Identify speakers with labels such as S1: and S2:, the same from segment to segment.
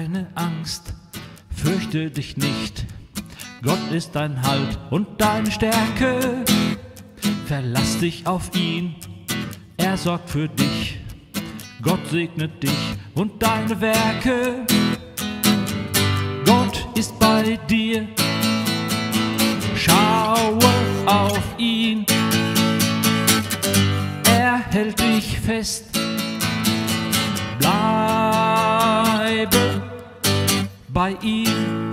S1: keine Angst, fürchte dich nicht. Gott ist dein Halt und deine Stärke. Verlass dich auf ihn, er sorgt für dich. Gott segnet dich und deine Werke. Gott ist bei dir. Schaue auf ihn. Er hält dich fest. Bleibe bei ihm.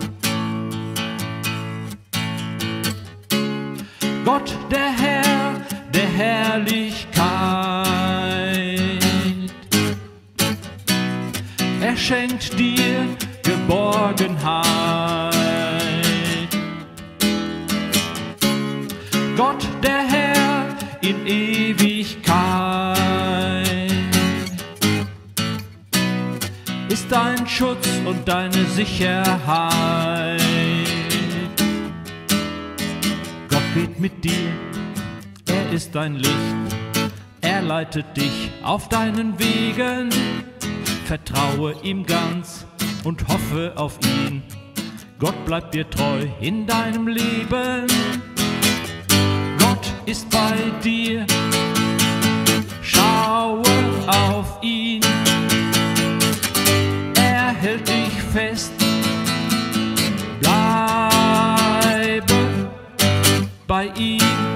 S1: Gott, der Herr der Herrlichkeit. Er schenkt dir Geborgenheit. Gott, der Herr in Ewigkeit ist dein Schutz und deine Sicherheit. Gott geht mit dir, er ist dein Licht, er leitet dich auf deinen Wegen. Vertraue ihm ganz und hoffe auf ihn. Gott bleibt dir treu in deinem Leben. Gott ist bei dir. fest bleiben bei ihm.